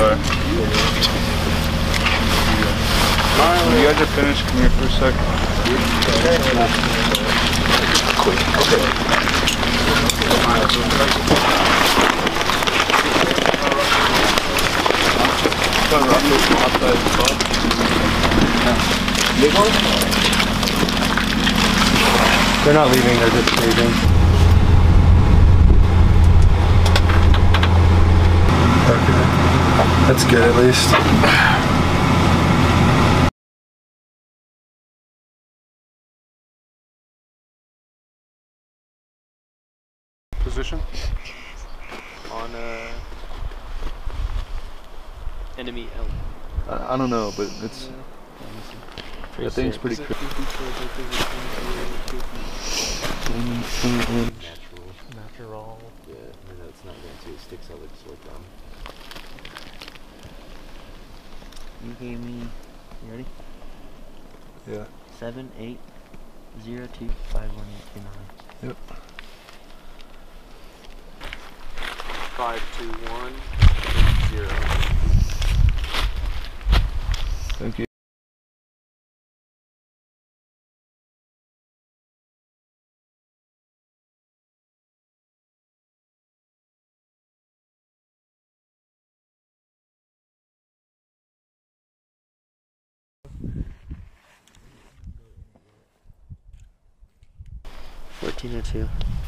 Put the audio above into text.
sorry. You guys are finished, come here for a sec. They're not leaving, they're just leaving. That's good at least. Position? on uh, enemy L. I, I don't know, but it's that thing's pretty cool. Natural. Natural. Yeah, I know it's not going to. It sticks out like a sore thumb. You gave me. You ready? Yeah. Seven eight zero two five one eight two nine. Yep. Five two one zero. 1302.